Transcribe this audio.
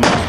them.